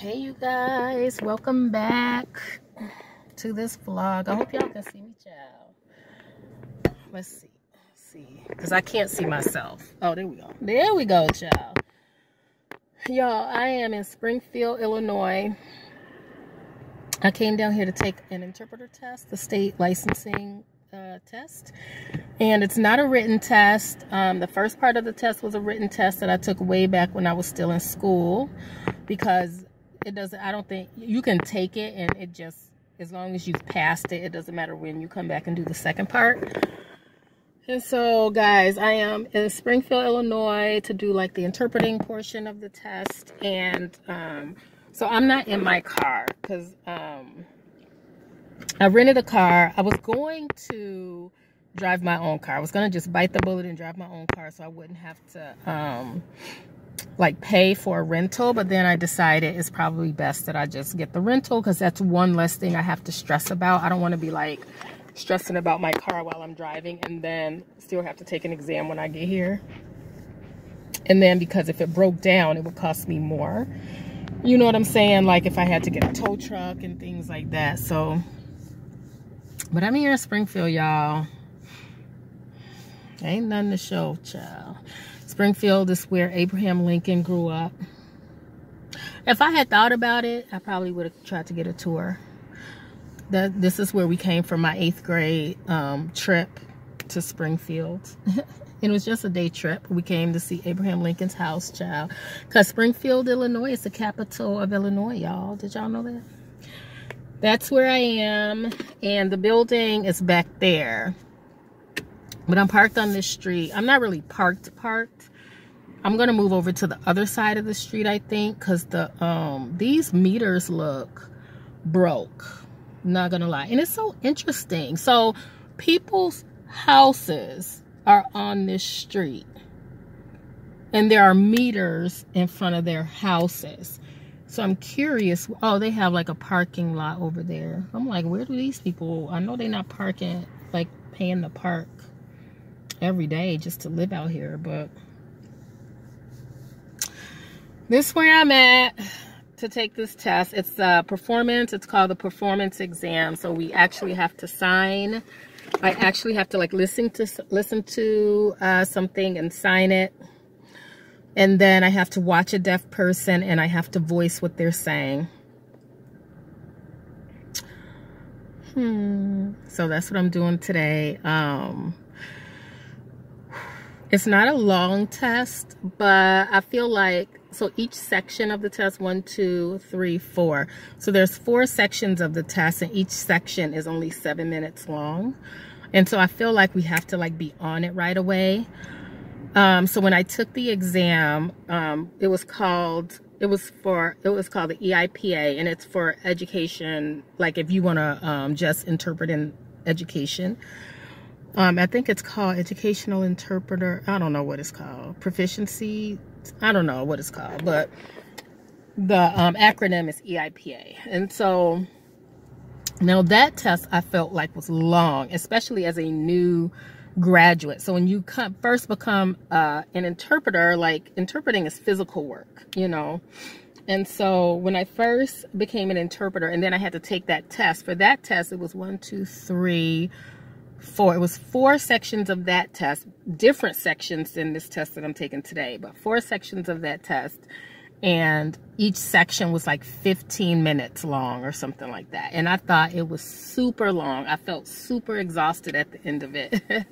Hey you guys, welcome back to this vlog. I hope y'all can see me, child. Let's see, let's see, because I can't see myself. Oh, there we go. There we go, child. Y'all, I am in Springfield, Illinois. I came down here to take an interpreter test, the state licensing uh, test. And it's not a written test. Um, the first part of the test was a written test that I took way back when I was still in school because it doesn't, I don't think, you can take it and it just, as long as you've passed it, it doesn't matter when you come back and do the second part. And so, guys, I am in Springfield, Illinois to do like the interpreting portion of the test. And um, so I'm not in my car because um, I rented a car. I was going to drive my own car. I was going to just bite the bullet and drive my own car so I wouldn't have to um, like pay for a rental. But then I decided it's probably best that I just get the rental because that's one less thing I have to stress about. I don't want to be like stressing about my car while I'm driving and then still have to take an exam when I get here. And then because if it broke down, it would cost me more. You know what I'm saying? Like if I had to get a tow truck and things like that. So but I'm here in Springfield, y'all. Ain't nothing to show, child. Springfield is where Abraham Lincoln grew up. If I had thought about it, I probably would have tried to get a tour. That This is where we came from my eighth grade um, trip to Springfield. it was just a day trip. We came to see Abraham Lincoln's house, child. Because Springfield, Illinois is the capital of Illinois, y'all. Did y'all know that? that's where I am and the building is back there but I'm parked on this street I'm not really parked parked I'm gonna move over to the other side of the street I think because the um these meters look broke not gonna lie and it's so interesting so people's houses are on this street and there are meters in front of their houses so I'm curious. Oh, they have like a parking lot over there. I'm like, where do these people? I know they're not parking, like paying the park every day just to live out here, but this where I'm at to take this test. It's a performance. It's called the performance exam. So we actually have to sign. I actually have to like listen to listen to uh, something and sign it and then I have to watch a deaf person and I have to voice what they're saying. Hmm. So that's what I'm doing today. Um, it's not a long test, but I feel like, so each section of the test, one, two, three, four. So there's four sections of the test and each section is only seven minutes long. And so I feel like we have to like be on it right away. Um, so when I took the exam, um, it was called, it was for, it was called the EIPA and it's for education. Like if you want to um, just interpret in education. Um, I think it's called educational interpreter. I don't know what it's called. Proficiency. I don't know what it's called, but the um, acronym is EIPA. And so now that test I felt like was long, especially as a new graduate. So when you come, first become uh, an interpreter, like interpreting is physical work, you know. And so when I first became an interpreter, and then I had to take that test. For that test, it was one, two, three, four. It was four sections of that test, different sections than this test that I'm taking today, but four sections of that test and each section was like 15 minutes long or something like that. And i thought it was super long. I felt super exhausted at the end of it.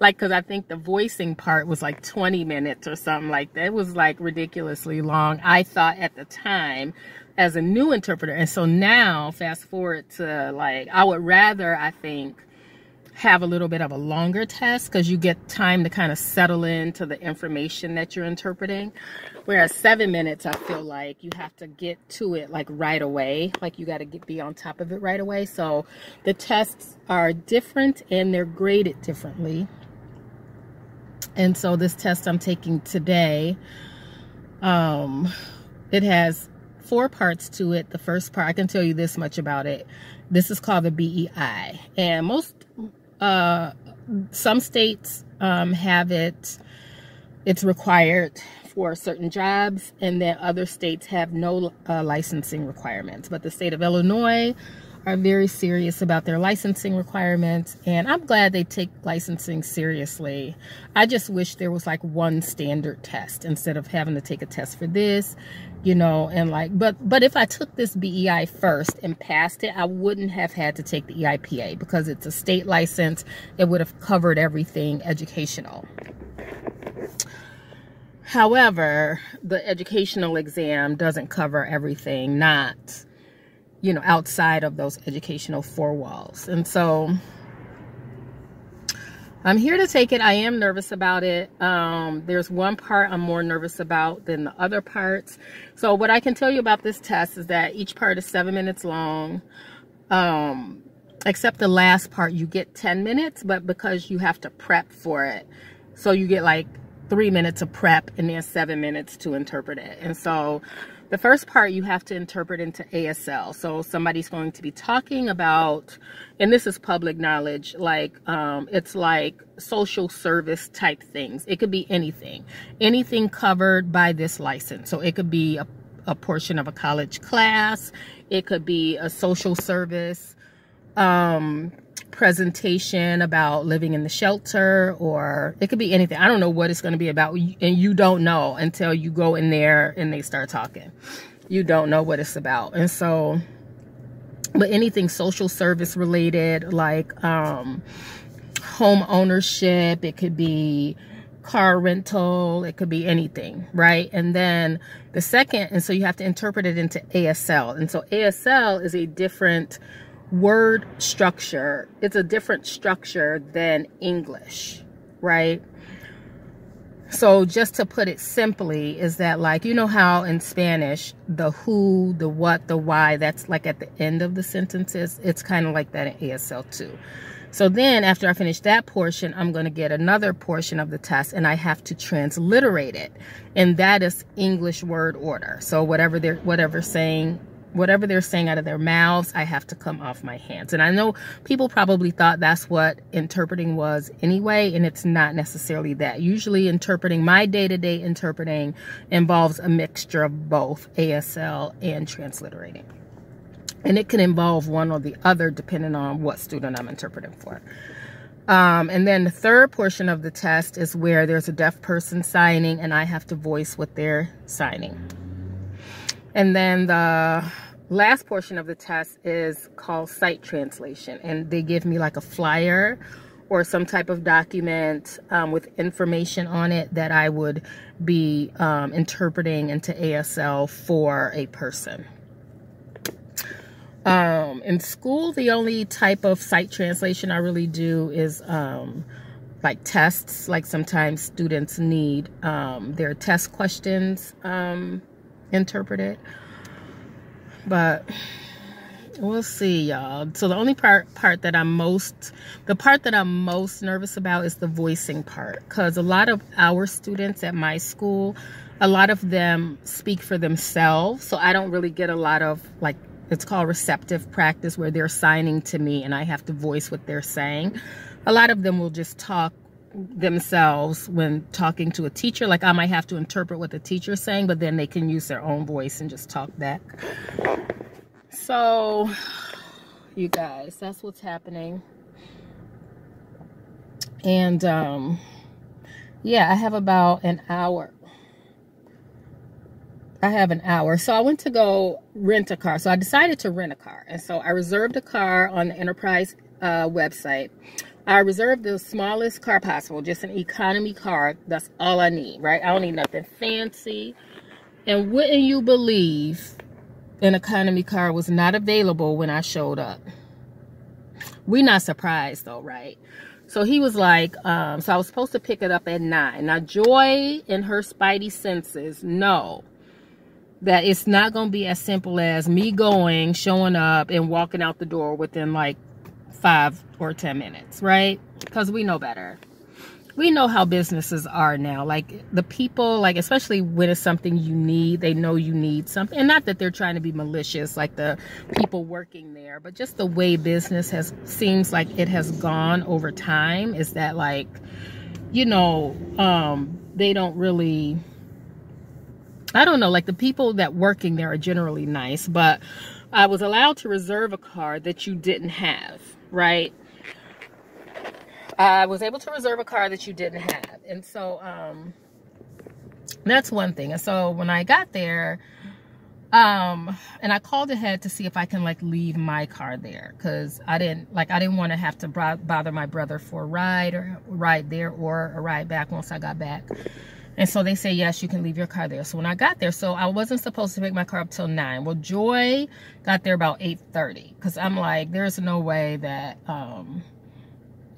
Like because i think the voicing part was like 20 minutes or something like that. It was like ridiculously long i thought at the time as a new interpreter. And so now fast forward to like i would rather i think have a little bit of a longer test because you get time to kind of settle into the information that you're interpreting. Whereas seven minutes, I feel like you have to get to it like right away. Like you got to be on top of it right away. So the tests are different and they're graded differently. And so this test I'm taking today, um, it has four parts to it. The first part, I can tell you this much about it. This is called the BEI. And most uh, some states um, have it, it's required for certain jobs, and then other states have no uh, licensing requirements. But the state of Illinois are very serious about their licensing requirements, and I'm glad they take licensing seriously. I just wish there was like one standard test instead of having to take a test for this, you know, and like, but but if I took this BEI first and passed it, I wouldn't have had to take the EIPA because it's a state license. It would have covered everything educational. However, the educational exam doesn't cover everything, not, you know, outside of those educational four walls. And so I'm here to take it. I am nervous about it. Um, there's one part I'm more nervous about than the other parts. So what I can tell you about this test is that each part is seven minutes long. Um, except the last part, you get 10 minutes, but because you have to prep for it, so you get like three minutes of prep and then seven minutes to interpret it. And so the first part you have to interpret into ASL. So somebody's going to be talking about, and this is public knowledge, like um, it's like social service type things. It could be anything, anything covered by this license. So it could be a, a portion of a college class. It could be a social service um, presentation about living in the shelter or it could be anything. I don't know what it's going to be about and you don't know until you go in there and they start talking. You don't know what it's about. And so but anything social service related like um home ownership, it could be car rental, it could be anything, right? And then the second, and so you have to interpret it into ASL. And so ASL is a different word structure, it's a different structure than English, right? So just to put it simply is that like, you know how in Spanish, the who, the what, the why, that's like at the end of the sentences. It's kind of like that in ASL too. So then after I finish that portion, I'm going to get another portion of the test and I have to transliterate it. And that is English word order. So whatever they're, whatever saying whatever they're saying out of their mouths, I have to come off my hands. And I know people probably thought that's what interpreting was anyway, and it's not necessarily that. Usually interpreting, my day-to-day -day interpreting involves a mixture of both ASL and transliterating. And it can involve one or the other depending on what student I'm interpreting for. Um, and then the third portion of the test is where there's a deaf person signing and I have to voice what they're signing. And then the last portion of the test is called sight translation. And they give me like a flyer or some type of document um, with information on it that I would be um, interpreting into ASL for a person. Um, in school, the only type of sight translation I really do is um, like tests. Like sometimes students need um, their test questions um, it. But we'll see y'all. So the only part part that i'm most the part that i'm most nervous about is the voicing part because a lot of our students at my school a lot of them speak for themselves. So i don't really get a lot of like it's called receptive practice where they're signing to me and i have to voice what they're saying. A lot of them will just talk themselves when talking to a teacher. Like I might have to interpret what the teacher's saying, but then they can use their own voice and just talk back. So, you guys, that's what's happening. And, um, yeah, I have about an hour. I have an hour. So I went to go rent a car. So I decided to rent a car. And so I reserved a car on the Enterprise uh, website. I reserved the smallest car possible, just an economy car. That's all I need, right? I don't need nothing fancy. And wouldn't you believe an economy car was not available when I showed up? we not surprised though, right? So he was like, um, so I was supposed to pick it up at nine. Now Joy in her spidey senses know that it's not going to be as simple as me going, showing up and walking out the door within like five or 10 minutes, right? Because we know better. We know how businesses are now. Like the people, like especially when it's something you need, they know you need something. And not that they're trying to be malicious, like the people working there, but just the way business has seems like it has gone over time is that like, you know, um, they don't really I don't know, like the people that working there are generally nice, but I was allowed to reserve a car that you didn't have, right? I was able to reserve a car that you didn't have. And so um that's one thing. And so when I got there, um and i called ahead to see if i can like leave my car there because i didn't like i didn't want to have to bother my brother for a ride or ride there or a ride back once i got back and so they say yes you can leave your car there. So when i got there so i wasn't supposed to pick my car up till 9 well joy got there about 8.30 because i'm like there's no way that um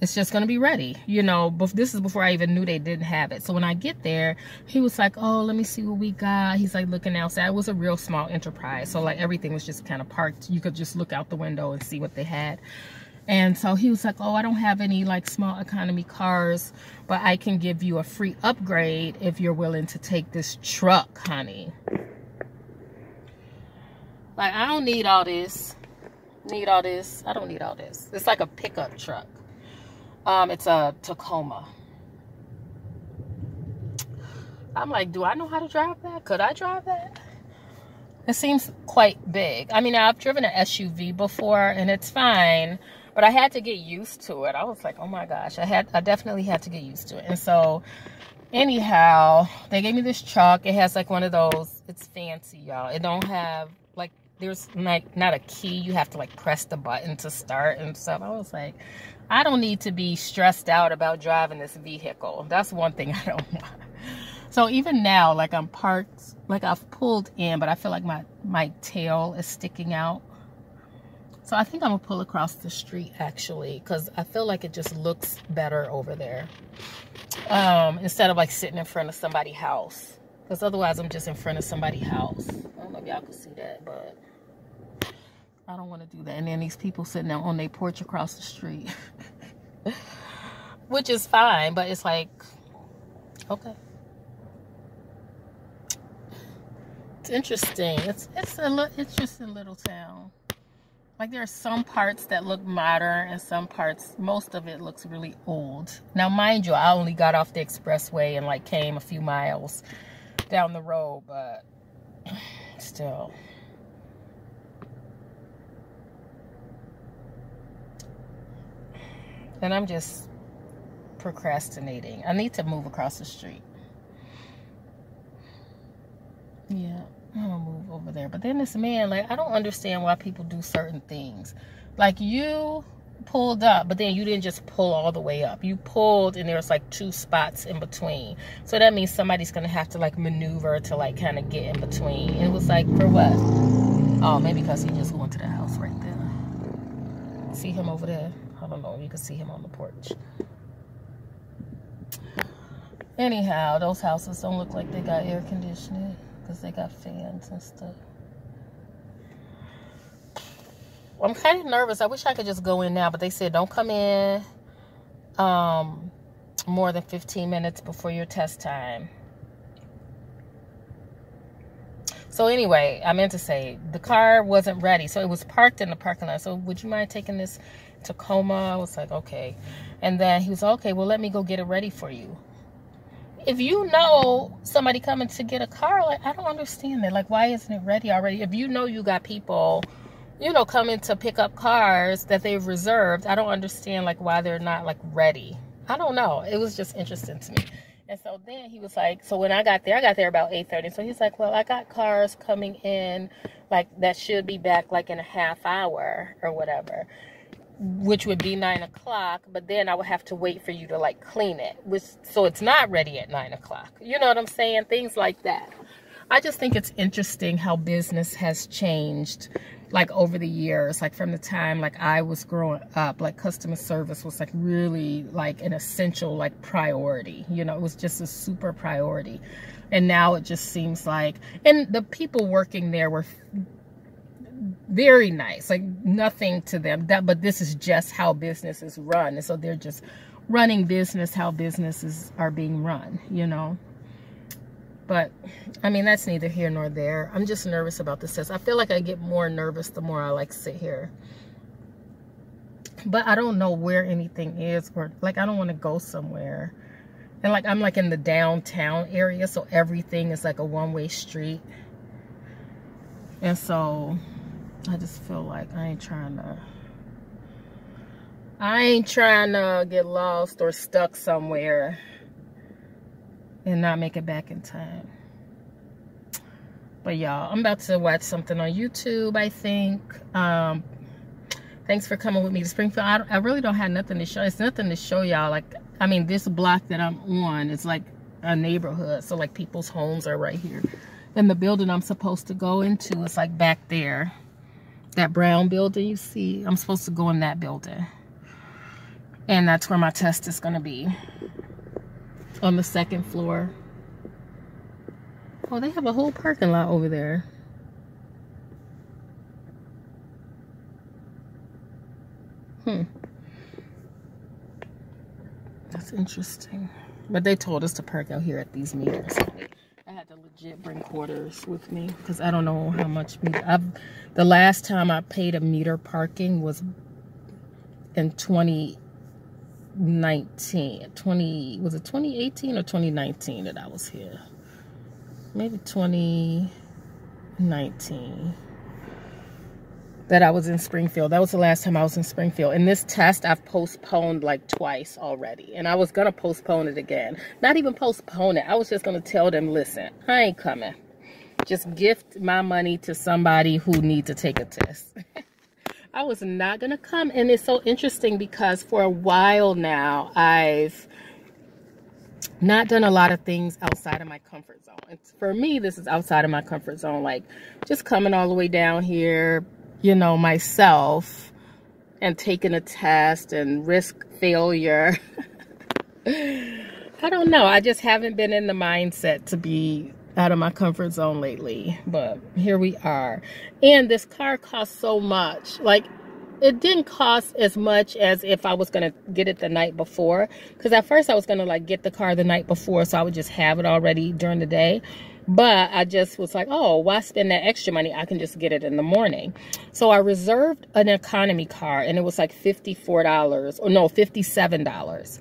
it's just going to be ready you know but this is before i even knew they didn't have it. So when i get there he was like oh let me see what we got. He's like looking outside it was a real small enterprise. So like everything was just kind of parked. You could just look out the window and see what they had and so he was like oh i don't have any like small economy cars but i can give you a free upgrade if you're willing to take this truck honey like i don't need all this need all this i don't need all this it's like a pickup truck um, it's a Tacoma. I'm like, do I know how to drive that? Could I drive that? It seems quite big. I mean, I've driven an SUV before and it's fine, but I had to get used to it. I was like, oh my gosh, I had, I definitely had to get used to it. And so anyhow, they gave me this truck. It has like one of those, it's fancy, y'all. It don't have like there's like not a key you have to like press the button to start and stuff i was like i don't need to be stressed out about driving this vehicle that's one thing i don't want so even now like i'm parked like i've pulled in but i feel like my my tail is sticking out so i think i'm gonna pull across the street actually because i feel like it just looks better over there um instead of like sitting in front of somebody's house because otherwise I'm just in front of somebody's house. I don't know if y'all can see that, but I don't want to do that. And then these people sitting there on their porch across the street. Which is fine, but it's like, okay. It's interesting. It's it's a it's interesting little town. Like there are some parts that look modern and some parts, most of it looks really old. Now, mind you, I only got off the expressway and like came a few miles down the road, but still. And I'm just procrastinating. I need to move across the street. Yeah, I'm gonna move over there. But then this man, like, I don't understand why people do certain things. Like you pulled up, but then you didn't just pull all the way up. You pulled and there's like two spots in between. So that means somebody's gonna have to like maneuver to like kind of get in between. It was like, for what? Oh, maybe because he just went to the house right there. See him over there? I don't know. You can see him on the porch. Anyhow, those houses don't look like they got air conditioning because they got fans and stuff. I'm kind of nervous. I wish I could just go in now, but they said don't come in um, more than 15 minutes before your test time. So anyway, I meant to say the car wasn't ready. So it was parked in the parking lot. So would you mind taking this Tacoma? I was like, okay. And then he was like, okay, well, let me go get it ready for you. If you know somebody coming to get a car, like I don't understand that. Like, why isn't it ready already? If you know you got people you know, coming to pick up cars that they've reserved. I don't understand like why they're not like ready. I don't know. It was just interesting to me. And so then he was like, so when I got there, I got there about 8.30. So he's like, well, I got cars coming in like that should be back like in a half hour or whatever, which would be nine o'clock. But then I would have to wait for you to like clean it, which so it's not ready at nine o'clock. You know what I'm saying? Things like that. I just think it's interesting how business has changed like over the years like from the time like i was growing up like customer service was like really like an essential like priority you know it was just a super priority and now it just seems like and the people working there were very nice like nothing to them that but this is just how business is run and so they're just running business how businesses are being run you know but, I mean, that's neither here nor there. I'm just nervous about this test. I feel like I get more nervous the more I like sit here. But I don't know where anything is. Or, like, I don't want to go somewhere And like I'm like in the downtown area, so everything is like a one-way street. And so I just feel like I ain't trying to I ain't trying to get lost or stuck somewhere and not make it back in time. But y'all, I'm about to watch something on YouTube, I think. Um, thanks for coming with me to Springfield. I, I really don't have nothing to show. It's nothing to show y'all. Like, I mean, this block that I'm on is like a neighborhood. So like people's homes are right here. And the building I'm supposed to go into is like back there. That brown building you see, I'm supposed to go in that building. And that's where my test is going to be. On the second floor. Oh, they have a whole parking lot over there. Hmm. That's interesting. But they told us to park out here at these meters. Legit bring quarters with me because I don't know how much meter. I've, the last time I paid a meter parking was in 2019. 20 was it 2018 or 2019 that I was here? Maybe 2019 that I was in Springfield. That was the last time I was in Springfield. And this test I've postponed like twice already. And I was going to postpone it again. Not even postpone it. I was just going to tell them, listen, I ain't coming. Just gift my money to somebody who needs to take a test. I was not going to come. And it's so interesting because for a while now, I've not done a lot of things outside of my comfort zone. For me, this is outside of my comfort zone. Like just coming all the way down here, you know, myself and taking a test and risk failure. I don't know. I just haven't been in the mindset to be out of my comfort zone lately. But here we are. And this car costs so much. Like, it didn't cost as much as if I was going to get it the night before. Because at first I was going to, like, get the car the night before so I would just have it already during the day. But I just was like, oh, why spend that extra money? I can just get it in the morning. So I reserved an economy car and it was like $54 or no, $57.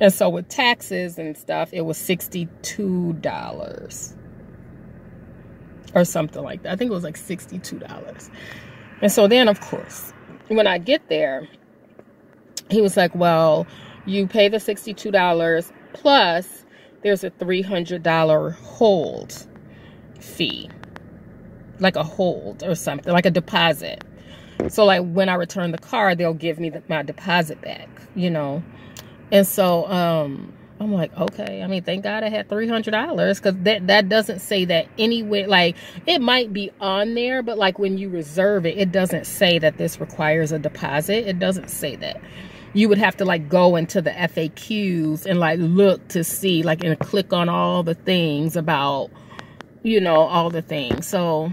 And so with taxes and stuff, it was $62 or something like that. I think it was like $62. And so then, of course, when I get there, he was like, well, you pay the $62 plus there's a $300 hold fee. Like a hold or something, like a deposit. So like when I return the car, they'll give me the, my deposit back, you know. And so um I'm like, okay. I mean, thank God I had three hundred dollars because that that doesn't say that anywhere. Like, it might be on there, but like when you reserve it, it doesn't say that this requires a deposit. It doesn't say that you would have to like go into the FAQs and like look to see like and click on all the things about you know all the things. So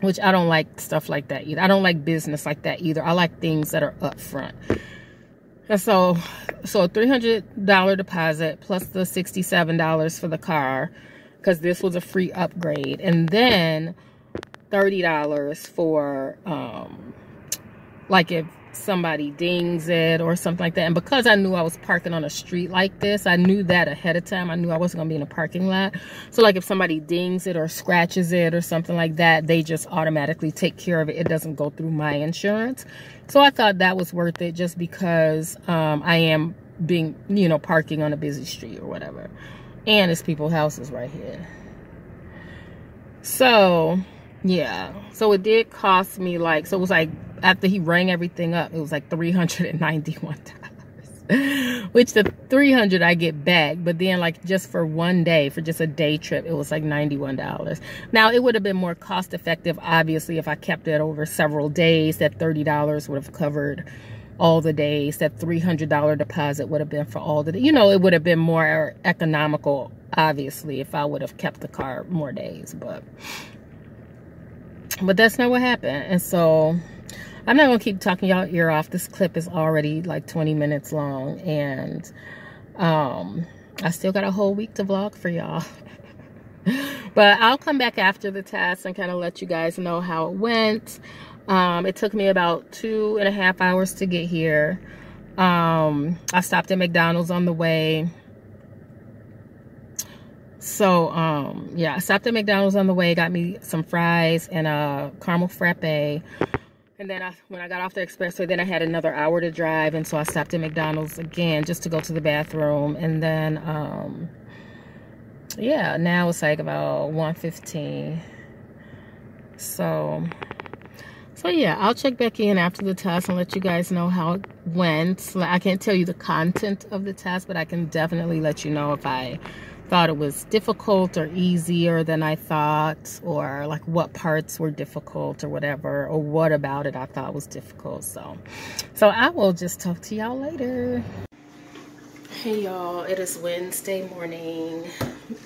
which I don't like stuff like that either. I don't like business like that either. I like things that are upfront. And so so a $300 deposit plus the $67 for the car because this was a free upgrade. And then $30 for um like if somebody dings it or something like that. And because I knew I was parking on a street like this, I knew that ahead of time. I knew I wasn't going to be in a parking lot. So like if somebody dings it or scratches it or something like that, they just automatically take care of it. It doesn't go through my insurance. So I thought that was worth it just because um, I am being, you know, parking on a busy street or whatever. And it's people's houses right here. So, yeah. So it did cost me like, so it was like after he rang everything up, it was like $391. Which the 300 I get back, but then like just for one day, for just a day trip, it was like $91. Now it would have been more cost effective, obviously, if I kept it over several days. That $30 would have covered all the days. That $300 deposit would have been for all the, you know, it would have been more economical, obviously, if I would have kept the car more days, but, but that's not what happened. And so I'm not going to keep talking y'all ear off. This clip is already like 20 minutes long. And um, I still got a whole week to vlog for y'all. but I'll come back after the test and kind of let you guys know how it went. Um, it took me about two and a half hours to get here. Um, I stopped at McDonald's on the way. So, um, yeah, I stopped at McDonald's on the way, got me some fries and a caramel frappe. And then I, when I got off the expressway, then I had another hour to drive. And so I stopped at McDonald's again just to go to the bathroom. And then, um, yeah, now it's like about 1.15. So, so yeah, I'll check back in after the test and let you guys know how it went. I can't tell you the content of the test, but I can definitely let you know if I thought it was difficult or easier than I thought, or like what parts were difficult or whatever, or what about it I thought was difficult. So, so I will just talk to y'all later. Hey y'all, it is Wednesday morning.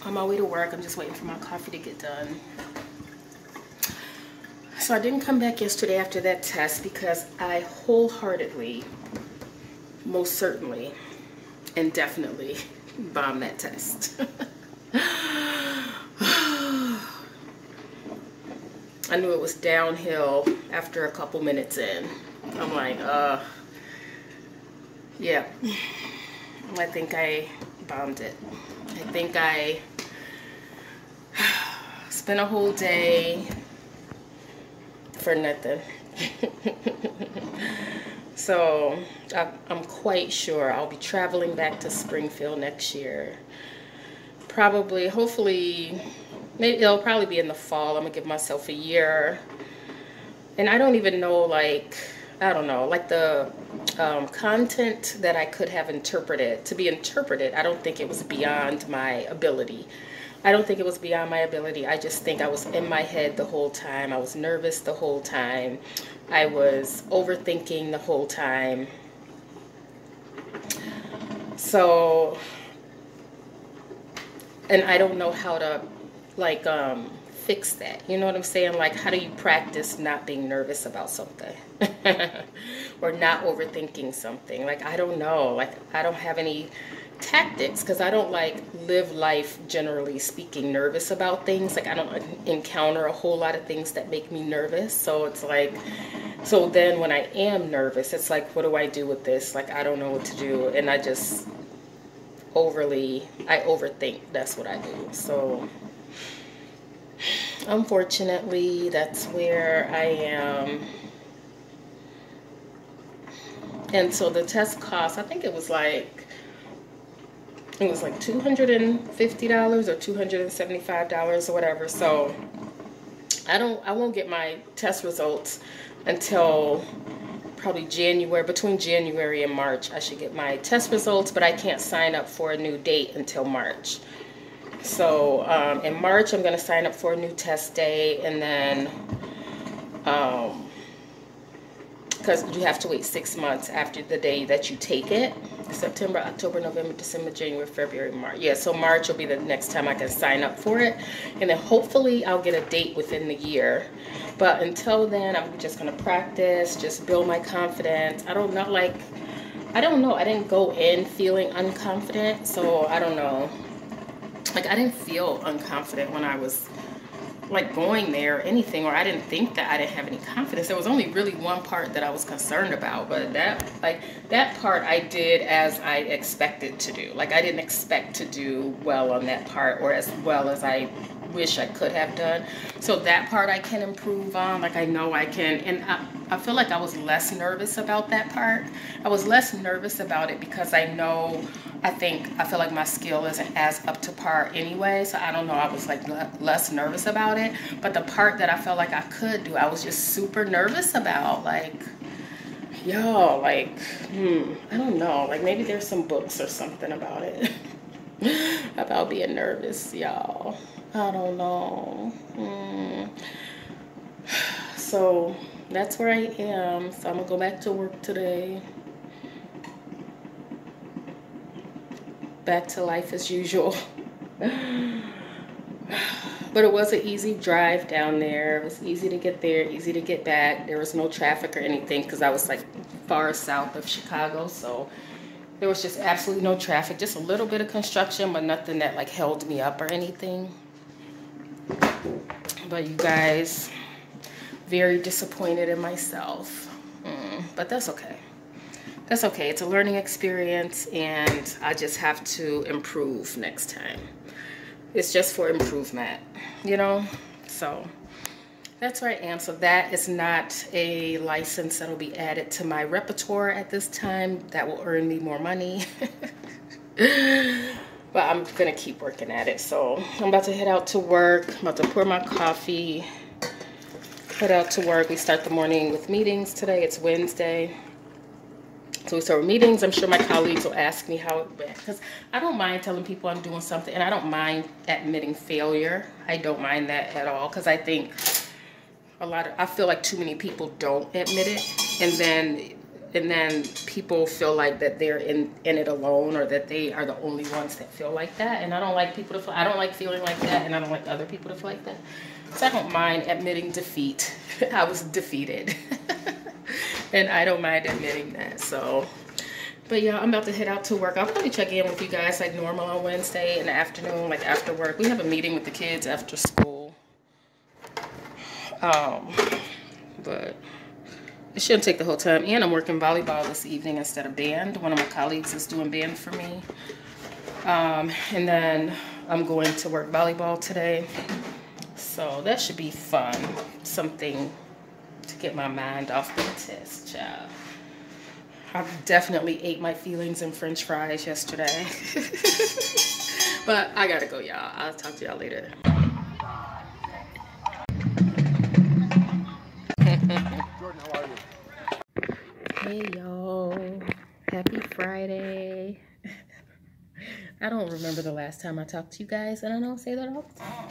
On my way to work, I'm just waiting for my coffee to get done. So I didn't come back yesterday after that test because I wholeheartedly, most certainly, and definitely bomb that test. I knew it was downhill after a couple minutes in. I'm like, uh, yeah, I think I bombed it. I think I spent a whole day for nothing. So I'm quite sure I'll be traveling back to Springfield next year. Probably, hopefully, maybe it'll probably be in the fall. I'm gonna give myself a year. And I don't even know, like, I don't know, like the um, content that I could have interpreted, to be interpreted, I don't think it was beyond my ability. I don't think it was beyond my ability. I just think I was in my head the whole time. I was nervous the whole time. I was overthinking the whole time. So, and I don't know how to like um, fix that. You know what I'm saying? Like, how do you practice not being nervous about something or not overthinking something? Like, I don't know. Like, I don't have any tactics because I don't like live life generally speaking nervous about things. Like I don't encounter a whole lot of things that make me nervous. So it's like, so then when I am nervous, it's like, what do I do with this? Like I don't know what to do, and I just overly, I overthink. That's what I do. So unfortunately, that's where I am. And so the test cost, I think it was like it was like $250 or $275 or whatever. So I don't, I won't get my test results until probably January, between January and March, I should get my test results, but I can't sign up for a new date until March. So um, in March, I'm going to sign up for a new test day and then um, because you have to wait six months after the day that you take it. September, October, November, December, January, February, March. Yeah, so March will be the next time I can sign up for it. And then hopefully I'll get a date within the year. But until then, I'm just going to practice, just build my confidence. I don't know, like, I don't know. I didn't go in feeling unconfident. So I don't know. Like, I didn't feel unconfident when I was like going there or anything or I didn't think that I didn't have any confidence. There was only really one part that I was concerned about, but that like that part I did as I expected to do. Like I didn't expect to do well on that part or as well as I wish I could have done. So that part I can improve on. Like I know I can and I, I feel like I was less nervous about that part. I was less nervous about it because I know I think I feel like my skill isn't as up to par anyway. So I don't know. I was like less nervous about it. But the part that I felt like I could do, I was just super nervous about. Like, yo, like, hmm, I don't know. Like maybe there's some books or something about it. about being nervous, y'all. I don't know. Hmm. So that's where I am. So I'm gonna go back to work today. back to life as usual. but it was an easy drive down there. It was easy to get there, easy to get back. There was no traffic or anything because I was like far south of Chicago. So there was just absolutely no traffic, just a little bit of construction, but nothing that like held me up or anything. But you guys, very disappointed in myself. Mm, but that's okay that's okay. It's a learning experience and I just have to improve next time. it's just for improvement, you know? So that's where I am. So that is not a license that'll be added to my repertoire at this time. That will earn me more money. but I'm gonna keep working at it. So I'm about to head out to work. I'm about to pour my coffee, head out to work. We start the morning with meetings today. It's Wednesday. So we start meetings. I'm sure my colleagues will ask me how it went because I don't mind telling people I'm doing something and I don't mind admitting failure. I don't mind that at all because I think a lot of, I feel like too many people don't admit it and then and then people feel like that they're in in it alone or that they are the only ones that feel like that and I don't like people to feel I don't like feeling like that and I don't like other people to feel like that so I don't mind admitting defeat I was defeated and I don't mind admitting that. So, but yeah, I'm about to head out to work. I'll probably check in with you guys like normal on Wednesday in the afternoon, like after work. We have a meeting with the kids after school. Um, but it shouldn't take the whole time. And I'm working volleyball this evening instead of band. One of my colleagues is doing band for me. Um, and then I'm going to work volleyball today. So that should be fun. Something to get my mind off the test, child. I definitely ate my feelings in french fries yesterday. but I gotta go, y'all. I'll talk to y'all later. How are you? Hey, y'all. Happy Friday. I don't remember the last time I talked to you guys, and I don't say that all the time.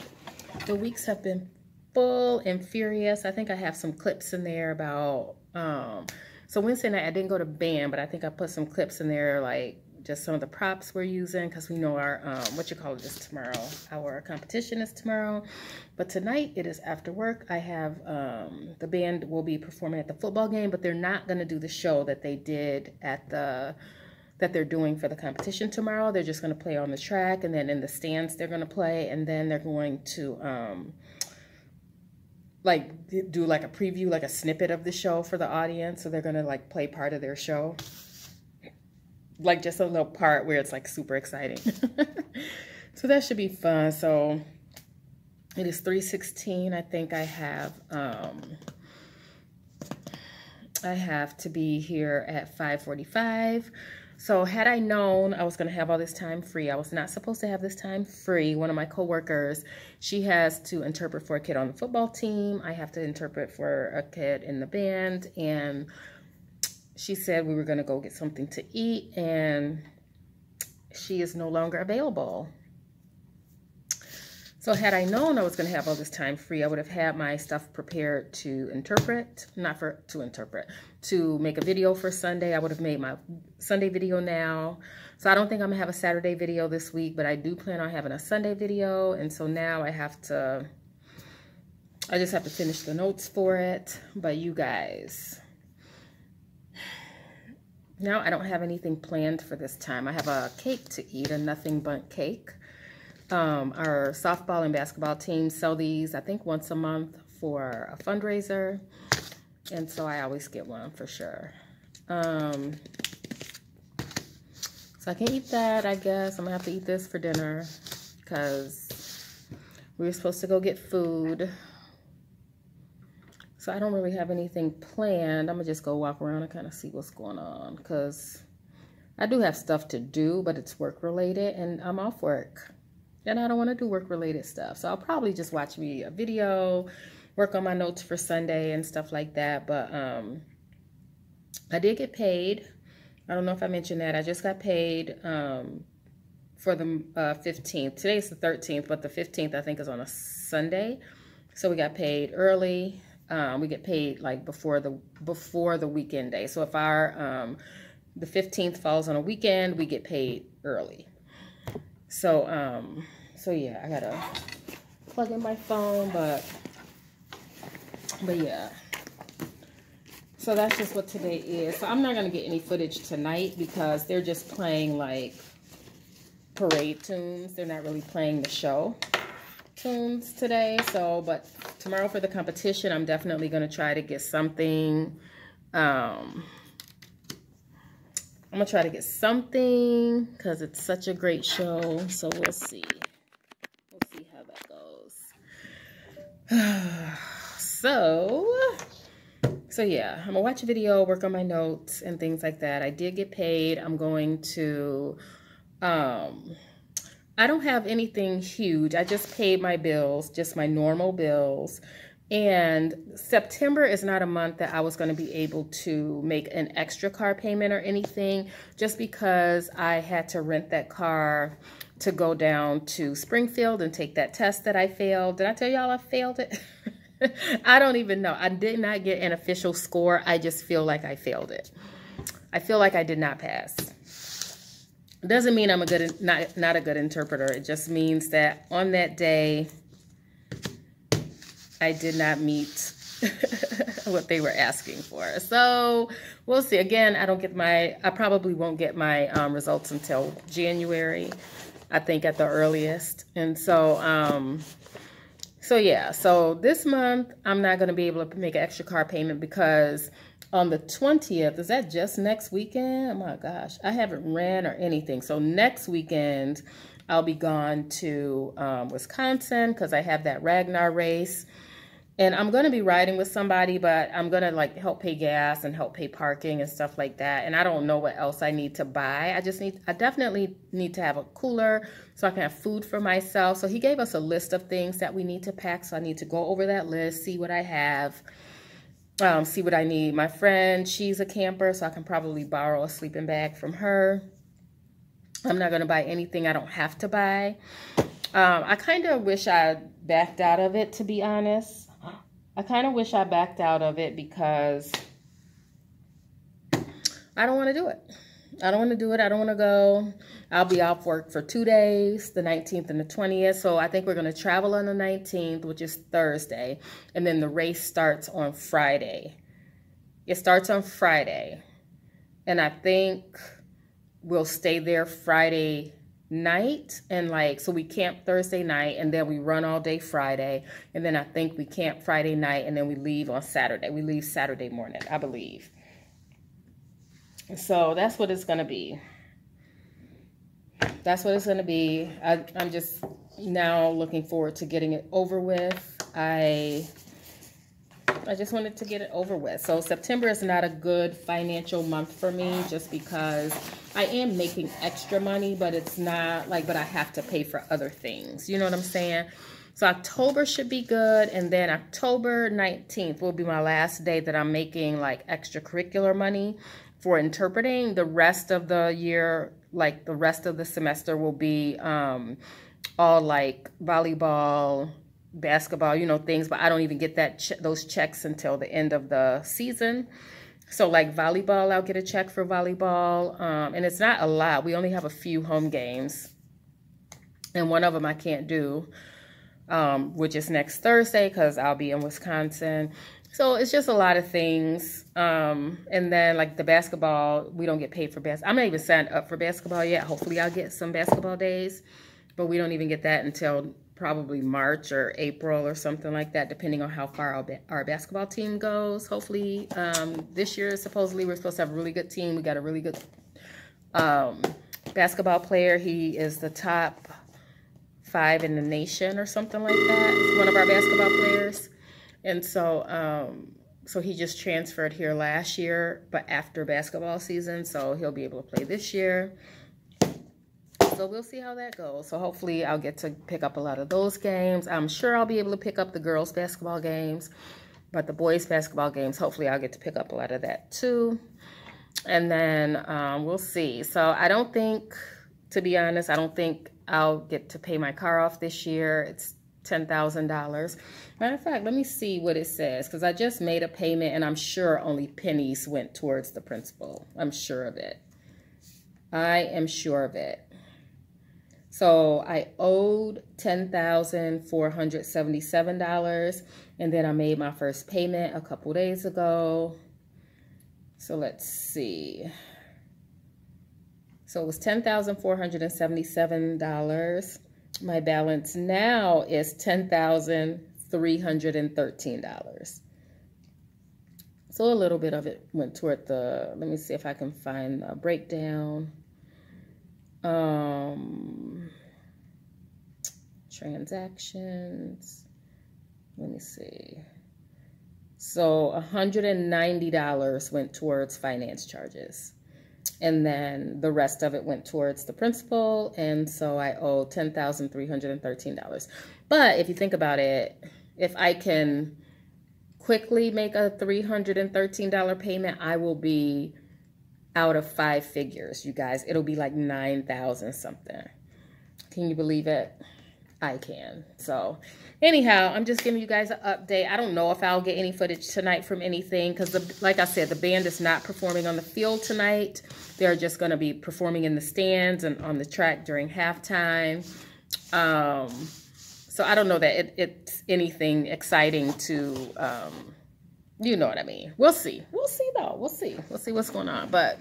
The weeks have been full and furious. I think I have some clips in there about, um, so Wednesday night I didn't go to band, but I think I put some clips in there like just some of the props we're using because we know our, um, what you call it is tomorrow. Our competition is tomorrow. But tonight it is after work. I have, um, the band will be performing at the football game, but they're not going to do the show that they did at the, that they're doing for the competition tomorrow. They're just going to play on the track and then in the stands they're going to play and then they're going to, um, like do like a preview, like a snippet of the show for the audience. So they're gonna like play part of their show. Like just a little part where it's like super exciting. so that should be fun. So it is 316. I think I have um I have to be here at 545. So had I known I was going to have all this time free, I was not supposed to have this time free. One of my coworkers, she has to interpret for a kid on the football team. I have to interpret for a kid in the band. And she said we were going to go get something to eat and she is no longer available. So had I known I was going to have all this time free, I would have had my stuff prepared to interpret, not for to interpret, to make a video for Sunday. I would have made my Sunday video now. So I don't think I'm going to have a Saturday video this week, but I do plan on having a Sunday video. And so now I have to, I just have to finish the notes for it. But you guys, now I don't have anything planned for this time. I have a cake to eat, a nothing but cake. Um, our softball and basketball teams sell these, I think, once a month for a fundraiser. And so I always get one for sure. Um, so I can eat that, I guess. I'm going to have to eat this for dinner because we were supposed to go get food. So I don't really have anything planned. I'm going to just go walk around and kind of see what's going on because I do have stuff to do, but it's work related and I'm off work and I don't want to do work related stuff. So I'll probably just watch me a video, work on my notes for Sunday and stuff like that. But um, I did get paid. I don't know if I mentioned that. I just got paid um, for the uh, 15th. Today's the 13th, but the 15th I think is on a Sunday. So we got paid early. Um, we get paid like before the before the weekend day. So if our um, the 15th falls on a weekend, we get paid early. So um, so yeah, I gotta plug in my phone, but but yeah. So that's just what today is. So I'm not gonna get any footage tonight because they're just playing like parade tunes. They're not really playing the show tunes today. So, but tomorrow for the competition, I'm definitely going to try to get something. Um, I'm going to try to get something because it's such a great show. So we'll see. We'll see how that goes. so, so yeah, I'm going to watch a video, work on my notes and things like that. I did get paid. I'm going to... Um, I don't have anything huge. I just paid my bills, just my normal bills. And September is not a month that I was going to be able to make an extra car payment or anything, just because I had to rent that car to go down to Springfield and take that test that I failed. Did I tell y'all I failed it? I don't even know. I did not get an official score. I just feel like I failed it. I feel like I did not pass. Doesn't mean I'm a good not not a good interpreter. It just means that on that day I did not meet what they were asking for. So we'll see. Again, I don't get my I probably won't get my um, results until January. I think at the earliest. And so um so yeah, so this month I'm not going to be able to make an extra car payment because on the 20th, is that just next weekend? Oh my gosh, I haven't ran or anything. So next weekend, I'll be gone to um, Wisconsin because I have that Ragnar race. And I'm going to be riding with somebody, but I'm going to like help pay gas and help pay parking and stuff like that. And I don't know what else I need to buy. I just need, I definitely need to have a cooler so I can have food for myself. So he gave us a list of things that we need to pack. So I need to go over that list, see what I have um, see what I need. My friend, she's a camper, so I can probably borrow a sleeping bag from her. I'm not going to buy anything I don't have to buy. Um, I kind of wish I backed out of it, to be honest. I kind of wish I backed out of it because I don't want to do it. I don't want to do it. I don't want to go. I'll be off work for two days, the 19th and the 20th. So I think we're going to travel on the 19th, which is Thursday. And then the race starts on Friday. It starts on Friday. And I think we'll stay there Friday night and like so we camp Thursday night and then we run all day Friday and then I think we camp Friday night and then we leave on Saturday. We leave Saturday morning, I believe. So that's what it's going to be that's what it's going to be. I, I'm just now looking forward to getting it over with. I I just wanted to get it over with. So September is not a good financial month for me just because I am making extra money, but it's not like, but I have to pay for other things. You know what I'm saying? So October should be good. And then October 19th will be my last day that I'm making like extracurricular money for interpreting. The rest of the year like the rest of the semester will be um, all like volleyball, basketball, you know, things, but I don't even get that ch those checks until the end of the season. So like volleyball, I'll get a check for volleyball. Um, and it's not a lot. We only have a few home games. And one of them I can't do, um, which is next Thursday because I'll be in Wisconsin. So it's just a lot of things. Um, and then like the basketball, we don't get paid for basketball. I'm not even signed up for basketball yet. Hopefully I'll get some basketball days, but we don't even get that until probably March or April or something like that, depending on how far our, ba our basketball team goes. Hopefully um, this year, supposedly we're supposed to have a really good team. We got a really good um, basketball player. He is the top five in the nation or something like that. He's one of our basketball players. And so, um, so he just transferred here last year, but after basketball season, so he'll be able to play this year. So we'll see how that goes. So hopefully I'll get to pick up a lot of those games. I'm sure I'll be able to pick up the girls basketball games, but the boys basketball games, hopefully I'll get to pick up a lot of that too. And then um, we'll see. So I don't think, to be honest, I don't think I'll get to pay my car off this year. It's $10,000. Matter of fact, let me see what it says because I just made a payment and I'm sure only pennies went towards the principal. I'm sure of it. I am sure of it. So I owed $10,477 and then I made my first payment a couple days ago. So let's see. So it was $10,477. My balance now is $10,313. So a little bit of it went toward the, let me see if I can find a breakdown. Um, transactions, let me see. So $190 went towards finance charges. And then the rest of it went towards the principal. And so I owe $10,313. But if you think about it, if I can quickly make a $313 payment, I will be out of five figures, you guys. It'll be like 9,000 something. Can you believe it? I can. So anyhow, I'm just giving you guys an update. I don't know if I'll get any footage tonight from anything because like I said, the band is not performing on the field tonight. They're just going to be performing in the stands and on the track during halftime. Um, so I don't know that it, it's anything exciting to, um, you know what I mean. We'll see. We'll see though. We'll see. We'll see what's going on. But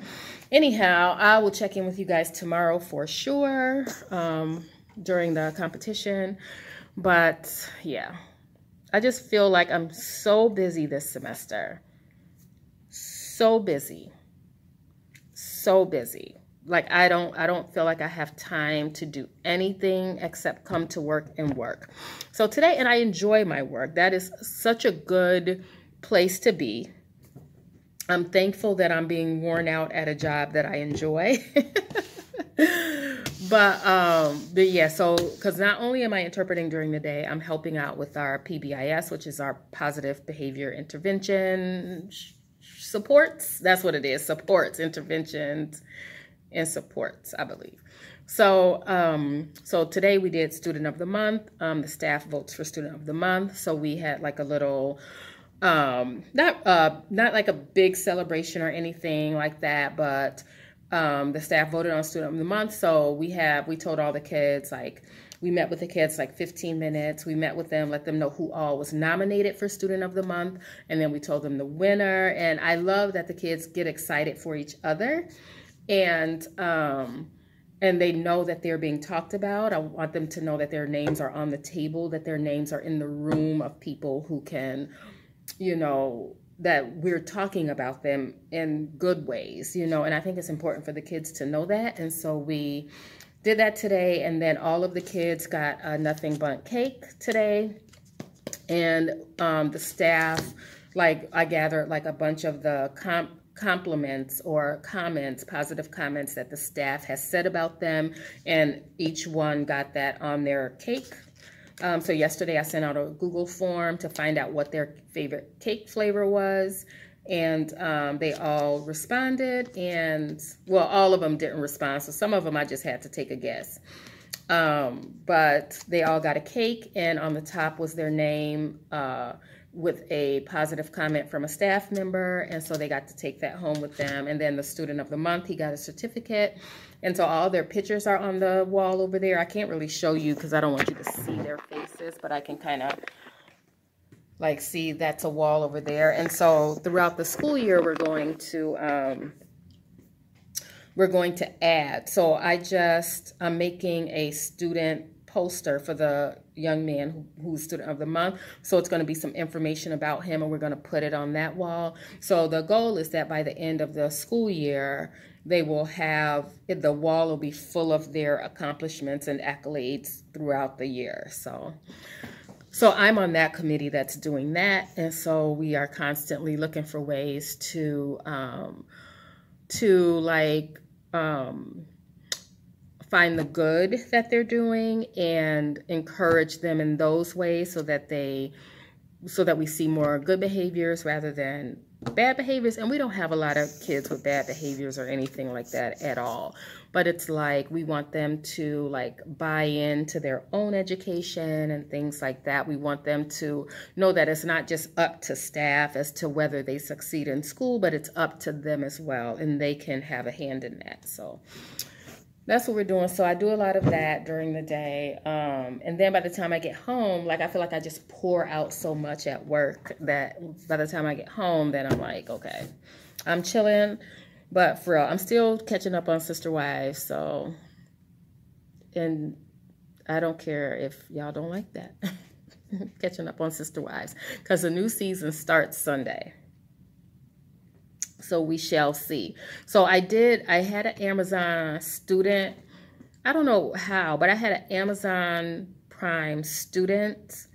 anyhow, I will check in with you guys tomorrow for sure. Um, during the competition. But yeah, I just feel like I'm so busy this semester. So busy. So busy. Like I don't I don't feel like I have time to do anything except come to work and work. So today and I enjoy my work. That is such a good place to be. I'm thankful that I'm being worn out at a job that I enjoy. but um but yeah so because not only am i interpreting during the day i'm helping out with our pbis which is our positive behavior intervention supports. That's what it is supports interventions and supports i believe. So um so today we did student of the month. Um the staff votes for student of the month. So we had like a little um not uh not like a big celebration or anything like that but um, the staff voted on student of the month. So we have, we told all the kids, like, we met with the kids like 15 minutes. We met with them, let them know who all was nominated for student of the month. And then we told them the winner. And I love that the kids get excited for each other. And, um, and they know that they're being talked about. I want them to know that their names are on the table, that their names are in the room of people who can, you know, that we're talking about them in good ways, you know, and I think it's important for the kids to know that. And so we did that today, and then all of the kids got a Nothing Bundt cake today. And um, the staff, like, I gathered like a bunch of the comp compliments or comments, positive comments that the staff has said about them, and each one got that on their cake um, so yesterday I sent out a Google form to find out what their favorite cake flavor was. And um, they all responded. And, well, all of them didn't respond. So some of them I just had to take a guess. Um, but they all got a cake. And on the top was their name uh, with a positive comment from a staff member. And so they got to take that home with them. And then the student of the month, he got a certificate. And so all their pictures are on the wall over there. I can't really show you because I don't want you to see their faces, but I can kind of like see that's a wall over there. And so throughout the school year, we're going to, um, we're going to add. So I just, I'm making a student poster for the young man who, who's student of the month. So it's going to be some information about him and we're going to put it on that wall. So the goal is that by the end of the school year, they will have the wall will be full of their accomplishments and accolades throughout the year. So so I'm on that committee that's doing that. And so we are constantly looking for ways to um, to like um, find the good that they're doing and encourage them in those ways so that they so that we see more good behaviors rather than bad behaviors and we don't have a lot of kids with bad behaviors or anything like that at all. But it's like we want them to like buy into their own education and things like that. We want them to know that it's not just up to staff as to whether they succeed in school but it's up to them as well and they can have a hand in that. So that's what we're doing. So I do a lot of that during the day. Um, and then by the time I get home, like I feel like I just pour out so much at work that by the time I get home, then I'm like, okay, I'm chilling. But for real, I'm still catching up on Sister Wives. So, and I don't care if y'all don't like that. catching up on Sister Wives. Because the new season starts Sunday so we shall see. So I did, I had an Amazon student, I don't know how, but I had an Amazon Prime student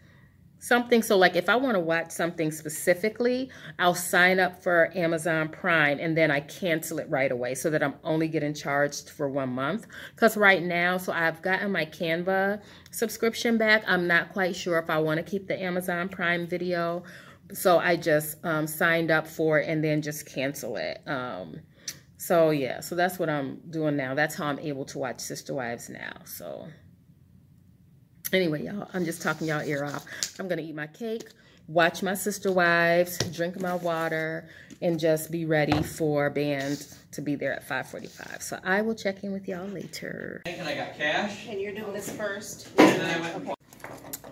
something. So like if I want to watch something specifically, I'll sign up for Amazon Prime and then I cancel it right away so that I'm only getting charged for one month. Because right now, so I've gotten my Canva subscription back. I'm not quite sure if I want to keep the Amazon Prime video. So I just um, signed up for it and then just cancel it. Um, so yeah, so that's what I'm doing now. That's how I'm able to watch Sister Wives now. So Anyway, y'all, I'm just talking y'all ear off. I'm going to eat my cake, watch my sister wives, drink my water, and just be ready for band to be there at 545. So I will check in with y'all later. And I got cash. And you're doing this first? Okay.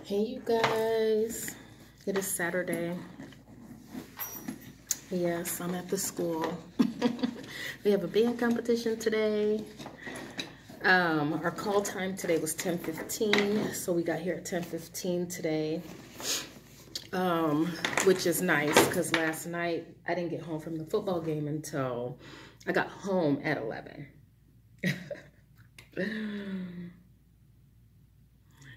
Hey, you guys. It is Saturday. Yes, I'm at the school. we have a band competition today. Um, our call time today was 10.15, so we got here at 10.15 today, um, which is nice because last night I didn't get home from the football game until I got home at 11.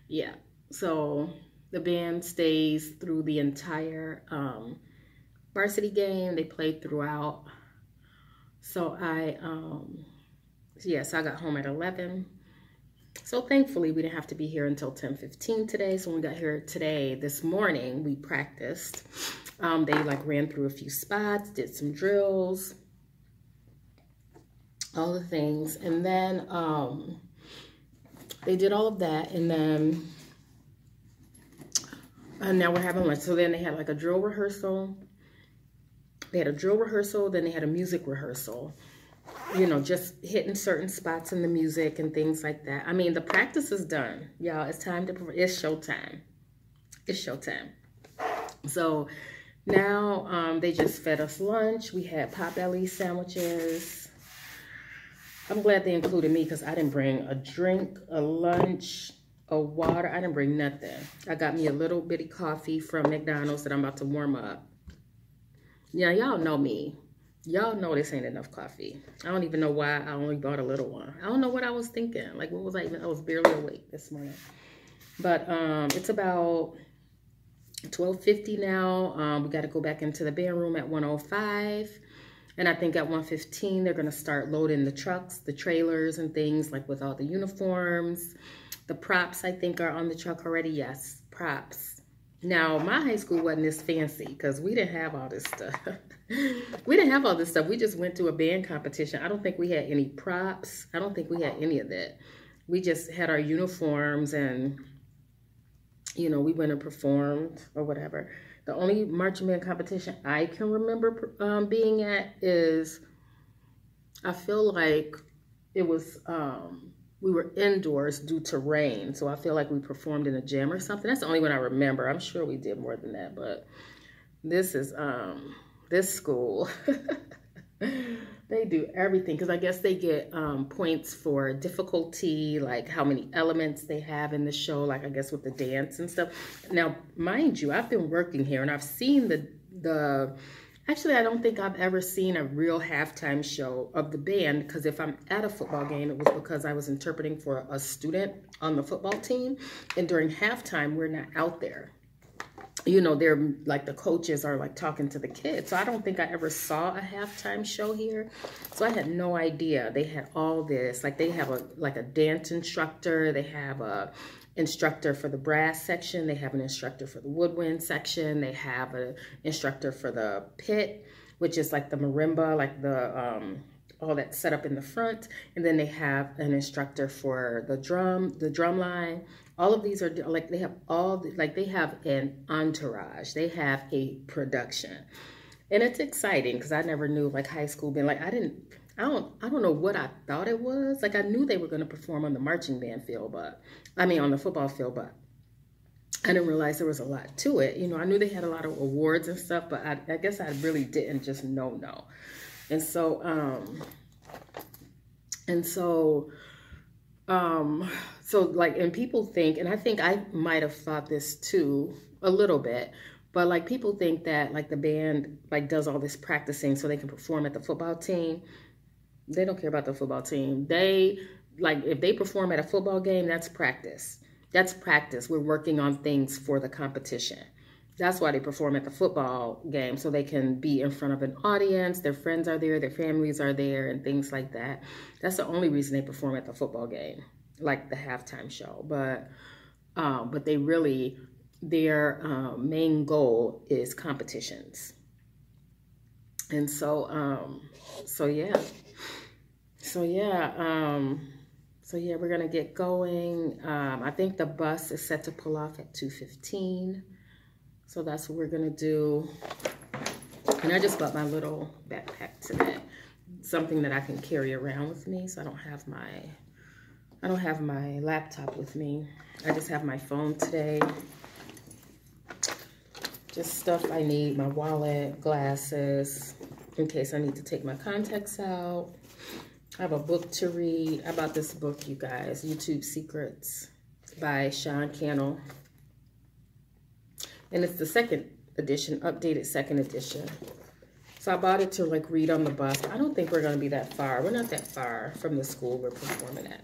yeah, so the band stays through the entire um, varsity game. They played throughout. So I... Um, yes, I got home at 11. So thankfully, we didn't have to be here until 10:15 today. So when we got here today, this morning, we practiced. Um, they like ran through a few spots, did some drills, all the things, and then um, they did all of that, and then and now we're having lunch. So then they had like a drill rehearsal. They had a drill rehearsal, then they had a music rehearsal you know, just hitting certain spots in the music and things like that. I mean, the practice is done. Y'all, it's time to, it's showtime. It's showtime. So now um, they just fed us lunch. We had Potbelly sandwiches. I'm glad they included me because I didn't bring a drink, a lunch, a water. I didn't bring nothing. I got me a little bitty coffee from McDonald's that I'm about to warm up. Yeah, y'all know me. Y'all know this ain't enough coffee. I don't even know why I only bought a little one. I don't know what I was thinking. Like, what was I even? I was barely awake this morning. But um, it's about 12.50 now. Um, we got to go back into the band room at 105. And I think at 115, they're going to start loading the trucks, the trailers and things, like with all the uniforms. The props, I think, are on the truck already. Yes, props. Now, my high school wasn't this fancy because we didn't have all this stuff. we didn't have all this stuff. We just went to a band competition. I don't think we had any props. I don't think we had any of that. We just had our uniforms and, you know, we went and performed or whatever. The only marching band competition I can remember um, being at is, I feel like it was, um, we were indoors due to rain. So I feel like we performed in a gym or something. That's the only one I remember. I'm sure we did more than that, but this is, um, this school, they do everything because I guess they get um, points for difficulty, like how many elements they have in the show, like I guess with the dance and stuff. Now, mind you, I've been working here and I've seen the the. Actually, I don't think I've ever seen a real halftime show of the band because if I'm at a football game, it was because I was interpreting for a student on the football team. And during halftime, we're not out there you know, they're like the coaches are like talking to the kids. So I don't think I ever saw a halftime show here. So I had no idea they had all this. Like they have a like a dance instructor. They have a instructor for the brass section. They have an instructor for the woodwind section. They have an instructor for the pit, which is like the marimba, like the um, all that set up in the front. And then they have an instructor for the drum, the drum line all of these are like they have all the, like they have an entourage they have a production and it's exciting because i never knew like high school being like i didn't i don't i don't know what i thought it was like i knew they were going to perform on the marching band field but i mean on the football field but I didn't realize there was a lot to it. You know, I knew they had a lot of awards and stuff, but I, I guess I really didn't just know no. And so, um, and so um, so like, and people think, and I think I might have thought this too a little bit, but like people think that like the band like does all this practicing so they can perform at the football team. They don't care about the football team. They like if they perform at a football game, that's practice. that's practice. We're working on things for the competition. That's why they perform at the football game, so they can be in front of an audience. Their friends are there, their families are there, and things like that. That's the only reason they perform at the football game, like the halftime show. But, um, but they really, their um, main goal is competitions. And so, um, so yeah, so yeah, um, so yeah, we're gonna get going. Um, I think the bus is set to pull off at 2.15. So that's what we're gonna do. And I just bought my little backpack today. Something that I can carry around with me so I don't have my, I don't have my laptop with me. I just have my phone today. Just stuff I need, my wallet, glasses, in case I need to take my contacts out. I have a book to read. about this book, you guys, YouTube Secrets by Sean Cannell. And it's the second edition, updated second edition. So I bought it to like read on the bus. I don't think we're going to be that far. We're not that far from the school we're performing at.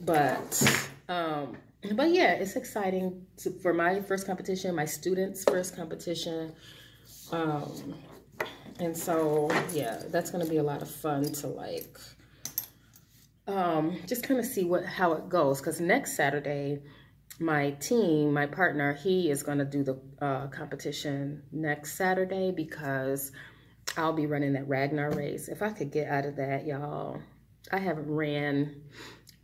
But, um, but yeah, it's exciting to, for my first competition, my students' first competition. Um, and so, yeah, that's going to be a lot of fun to like, um, just kind of see what, how it goes. Cause next Saturday, my team, my partner, he is going to do the uh, competition next Saturday because I'll be running that Ragnar race. If I could get out of that, y'all, I haven't ran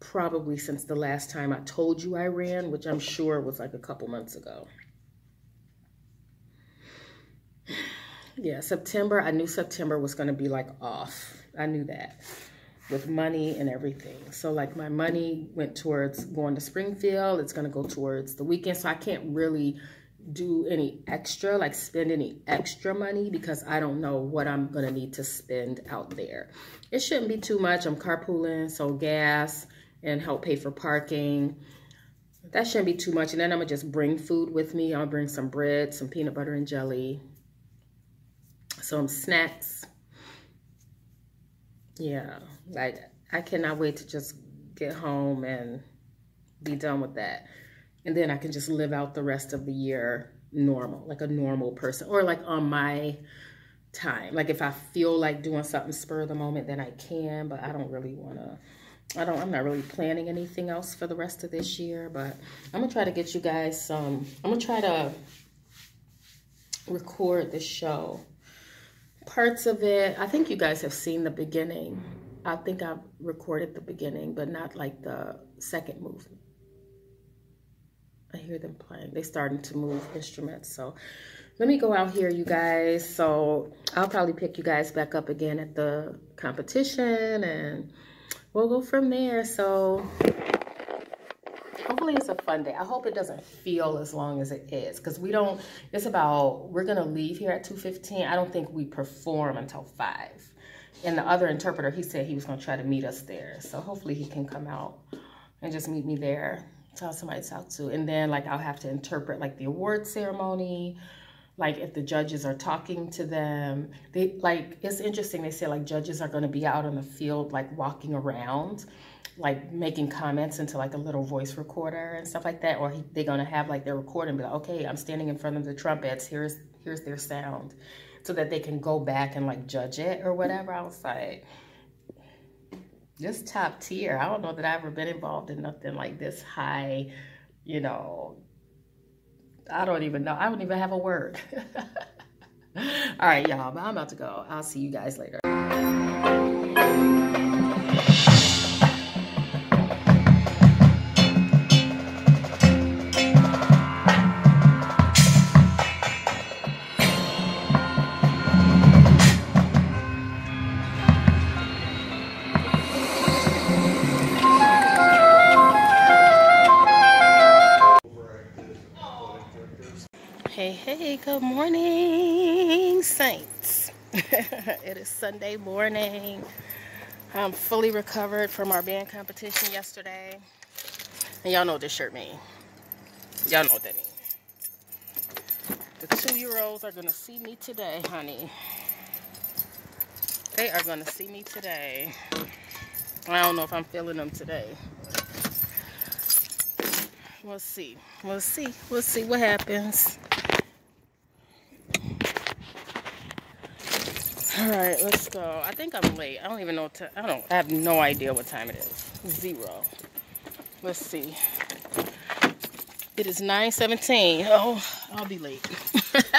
probably since the last time I told you I ran, which I'm sure was like a couple months ago. Yeah, September, I knew September was going to be like off. I knew that with money and everything. So like my money went towards going to Springfield. It's going to go towards the weekend. So I can't really do any extra, like spend any extra money because I don't know what I'm going to need to spend out there. It shouldn't be too much. I'm carpooling, so gas and help pay for parking. That shouldn't be too much. And then I'm going to just bring food with me. I'll bring some bread, some peanut butter and jelly, some um, snacks. Yeah, like I cannot wait to just get home and be done with that. And then I can just live out the rest of the year normal, like a normal person or like on my time. Like if I feel like doing something spur of the moment, then I can, but I don't really want to I don't, I'm not really planning anything else for the rest of this year, but I'm gonna try to get you guys some, I'm gonna try to record the show. Parts of it, I think you guys have seen the beginning. I think I've recorded the beginning, but not like the second movement. I hear them playing. They starting to move instruments. So let me go out here, you guys. So I'll probably pick you guys back up again at the competition and we'll go from there. So hopefully it's a fun day. I hope it doesn't feel as long as it is because we don't, it's about, we're going to leave here at 2.15. I don't think we perform until 5. And the other interpreter, he said he was going to try to meet us there. So hopefully he can come out and just meet me there. Tell somebody to talk to. And then like I'll have to interpret like the award ceremony, like if the judges are talking to them they like it's interesting they say like judges are going to be out on the field like walking around like making comments into like a little voice recorder and stuff like that or he, they're to have like their recording be like okay i'm standing in front of the trumpets here's here's their sound so that they can go back and like judge it or whatever i was like this top tier i don't know that i've ever been involved in nothing like this high you know I don't even know. I don't even have a word. All right, y'all, but I'm about to go. I'll see you guys later. Good morning, Saints. it is Sunday morning. I'm fully recovered from our band competition yesterday. And y'all know what this shirt means. Y'all know what that means. The two-year-olds are going to see me today, honey. They are going to see me today. I don't know if I'm feeling them today. we'll see. We'll see. We'll see what happens. All right, let's go. I think I'm late. I don't even know what time. I don't. I have no idea what time it is. Zero. Let's see. It is 9:17. Oh, I'll be late.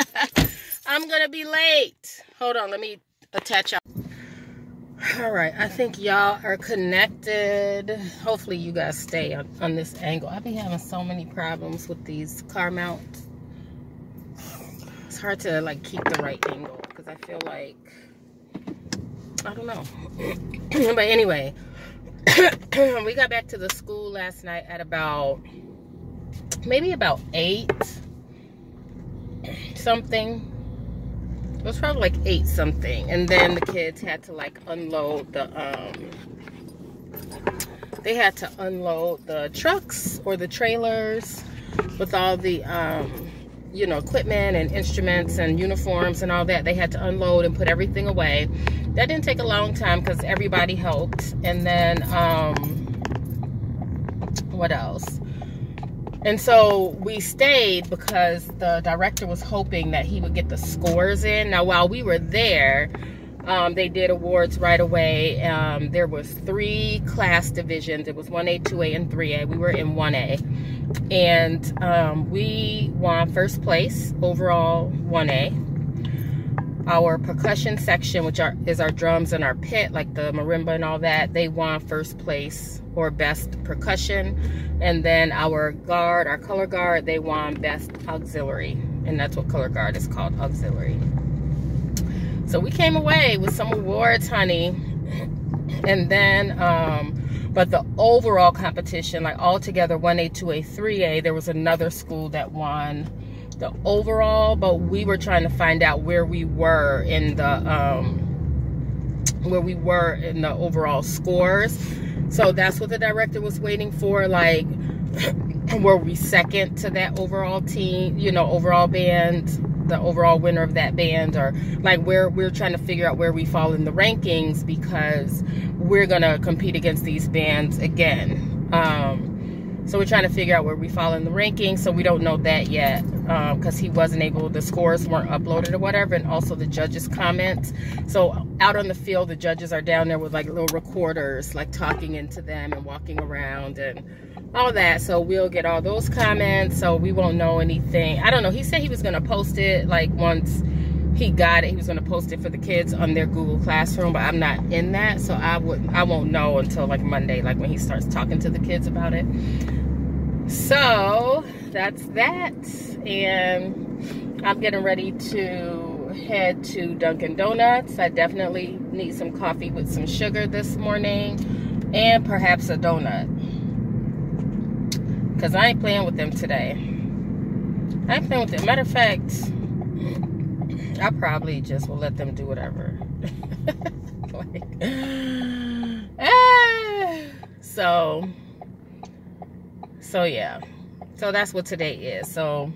I'm gonna be late. Hold on. Let me attach out. All right. I think y'all are connected. Hopefully, you guys stay on, on this angle. I've been having so many problems with these car mounts. It's hard to like keep the right angle because I feel like I don't know. but anyway, we got back to the school last night at about maybe about eight something. It was probably like eight something, and then the kids had to like unload the um. They had to unload the trucks or the trailers with all the um you know, equipment and instruments and uniforms and all that. They had to unload and put everything away. That didn't take a long time because everybody helped. And then, um, what else? And so we stayed because the director was hoping that he would get the scores in. Now, while we were there, um, they did awards right away. Um, there was three class divisions. It was 1A, 2A, and 3A. We were in 1A. And um, we won first place overall 1A. Our percussion section, which are, is our drums and our pit, like the marimba and all that, they won first place or best percussion. And then our guard, our color guard, they won best auxiliary. And that's what color guard is called, auxiliary. So we came away with some awards, honey. And then, um, but the overall competition, like all together, 1A, 2A, 3A, there was another school that won the overall, but we were trying to find out where we were in the, um, where we were in the overall scores. So that's what the director was waiting for, like, were we second to that overall team, you know, overall band the overall winner of that band or like where we're trying to figure out where we fall in the rankings because we're gonna compete against these bands again. Um, so we're trying to figure out where we fall in the rankings so we don't know that yet because um, he wasn't able the scores weren't uploaded or whatever and also the judges comments. So out on the field the judges are down there with like little recorders like talking into them and walking around and all that so we'll get all those comments so we won't know anything. I don't know he said he was going to post it like once he got it he was going to post it for the kids on their google classroom but i'm not in that so i would i won't know until like monday like when he starts talking to the kids about it. So that's that and i'm getting ready to head to dunkin donuts. I definitely need some coffee with some sugar this morning and perhaps a donut because I ain't playing with them today. I ain't playing with them. Matter of fact, I probably just will let them do whatever. like, ah. So, so yeah. So that's what today is. So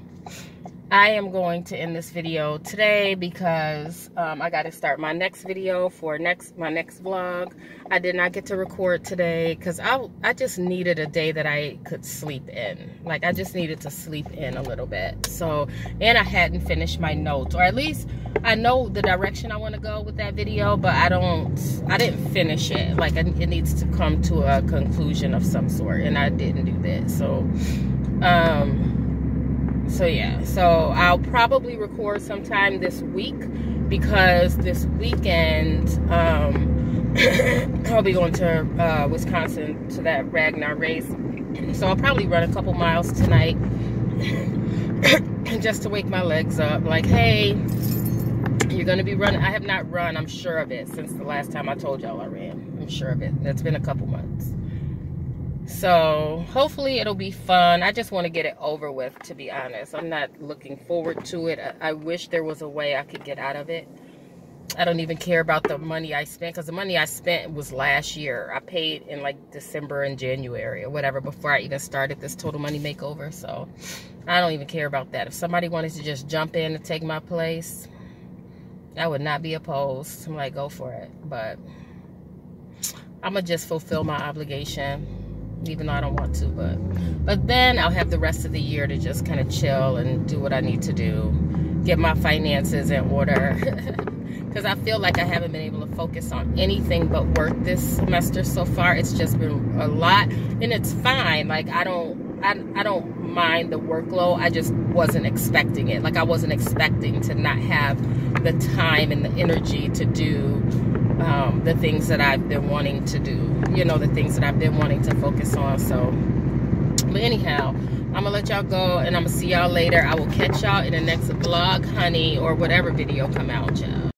I am going to end this video today because um, I got to start my next video for next my next vlog. I did not get to record today because I, I just needed a day that I could sleep in. Like I just needed to sleep in a little bit. So, and I hadn't finished my notes or at least I know the direction I want to go with that video, but I don't, I didn't finish it. Like it needs to come to a conclusion of some sort and I didn't do that. So, um, so yeah. So i'll probably record sometime this week because this weekend um, i'll be going to uh, wisconsin to that ragnar race. So i'll probably run a couple miles tonight just to wake my legs up. Like hey you're gonna be running. I have not run i'm sure of it since the last time i told y'all i ran. I'm sure of it. That's been a couple months so hopefully it'll be fun. I just want to get it over with, to be honest. I'm not looking forward to it. I, wish there was a way I could get out of it. I don't even care about the money I spent because the money I spent was last year. I paid in like December and January or whatever before I even started this total money makeover. So I don't even care about that. If somebody wanted to just jump in and take my place, I would not be opposed. I'm like, go for it. But I'm going to just fulfill my obligation even though I don't want to. But but then I'll have the rest of the year to just kind of chill and do what I need to do, get my finances in order. Because I feel like I haven't been able to focus on anything but work this semester so far. It's just been a lot, and it's fine. Like I don't, I, I don't mind the workload. I just wasn't expecting it. Like I wasn't expecting to not have the time and the energy to do um, the things that I've been wanting to do. You know, the things that I've been wanting to focus on. So, but anyhow, I'm gonna let y'all go, and I'm gonna see y'all later. I will catch y'all in the next vlog, honey, or whatever video come out, y'all.